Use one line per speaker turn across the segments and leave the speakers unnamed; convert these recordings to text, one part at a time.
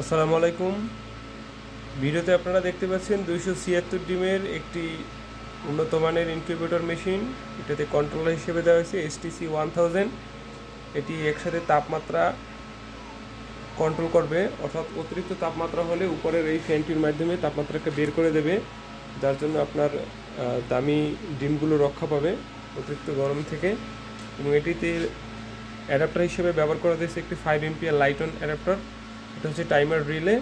আসসালামু আলাইকুম। ভিডিওতে আপনারা দেখতে পাচ্ছেন দুইশো ছিয়াত্তর ডিমের একটি উন্নত মানের ইনকিউবেটর মেশিন এটাতে কন্ট্রোলার হিসেবে দেওয়া হয়েছে এসটিসি ওয়ান থাউজেন্ড এটি একসাথে তাপমাত্রা কন্ট্রোল করবে, অর্থাৎ অতিরিক্ত তাপমাত্রা হলে উপরের এই ফ্যানটির মাধ্যমে তাপমাত্রাকে বের করে দেবে, যার জন্য আপনার দামি ডিমগুলো রক্ষা পাবে অতিরিক্ত গরম থেকে। এবং এটিতে অ্যাডাপ্টার হিসেবে ব্যবহার করা হয়েছে একটি ফাইভ এমপিআর লাইটন অ্যাডাপ্টার এটা হচ্ছে টাইমার রিলে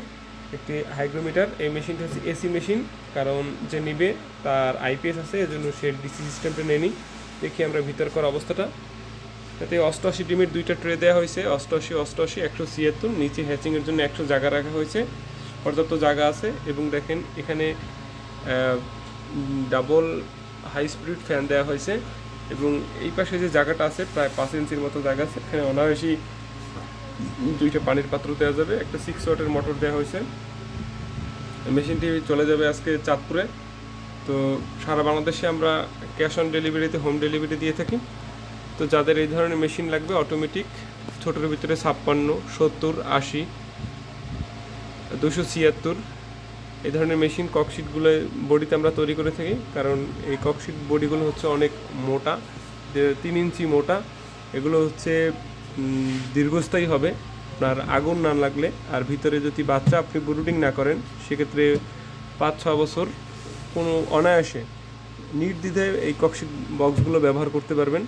একটি হাইগ্রোমিটার এই মেশিনটা হচ্ছে এসি মেশিন কারণ যে নিবে তার আইপিএস আছে, এজন্য সে ডিসি সিস্টেমটা নেয়নি দেখি আমরা ভিতর করা অবস্থাটা। এতে অষ্টআশি ডিমের দুইটা ট্রে দেওয়া হয়েছে, অষ্টআশি অষ্টআশি, একশো ছিয়াত্তর, নিচে হ্যাচিংয়ের জন্য একশো জায়গা রাখা হয়েছে, পর্যাপ্ত জায়গা আছে। এবং দেখেন এখানে ডাবল হাই স্পিড ফ্যান দেওয়া হয়েছে। এবং এই পাশে যে জায়গাটা আছে, প্রায় পাঁচ ইঞ্চির মতো জায়গা আছে। এখানে অনায়াসি দুইটা পানির পাত্র দেওয়া যাবে, একটা সিক্স ওয়াটের মোটর দেওয়া হয়েছে। মেশিনটি চলে যাবে আজকে চাঁদপুরে। তো সারা বাংলাদেশে আমরা ক্যাশ অন ডেলিভারিতে হোম ডেলিভারি দিয়ে থাকি। তো যাদের এই ধরনের মেশিন লাগবে অটোমেটিক ছোটোর ভিতরে ছাপ্পান্ন, সত্তর, আশি দুশো ছিয়াত্তর, এই ধরনের মেশিন ককশিটগুলো বডিতে আমরা তৈরি করে থাকি। কারণ এই ককশিট বডিগুলো হচ্ছে অনেক মোটা, তিন ইঞ্চি মোটা। এগুলো হচ্ছে দীর্ঘস্থায়ী হবে। আপনার আগুন না লাগলে, আর ভিতরে যদি বাচ্চা আপনি ব্রুডিং না করেন, সেক্ষেত্রে পাঁচ ছ বছর কোনো অনায়াসে নির্দ্বিধায় এই ককশিট বক্সগুলো ব্যবহার করতে পারবেন।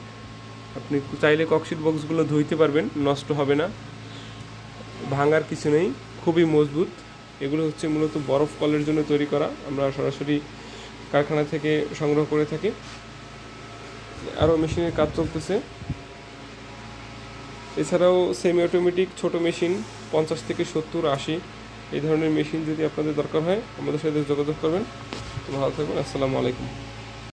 আপনি চাইলে ককশিট বক্সগুলো ধুইতে পারবেন, নষ্ট হবে না। ভাঙার কিছু নেই, খুবই মজবুত। এগুলো হচ্ছে মূলত বরফ কলের জন্য তৈরি করা। আমরা সরাসরি কারখানা থেকে সংগ্রহ করে থাকি। আরও মেশিনের কাজ চলতেছে। এছাড়াও সেমি অটোমেটিক ছোট মেশিন পঞ্চাশ থেকে সত্তর, আশি, এই ধরনের মেশিন যদি আপনাদের দরকার হয়, আমাদের সাথে যোগাযোগ করবেন। ভালো থাকবেন, আসসালামু আলাইকুম।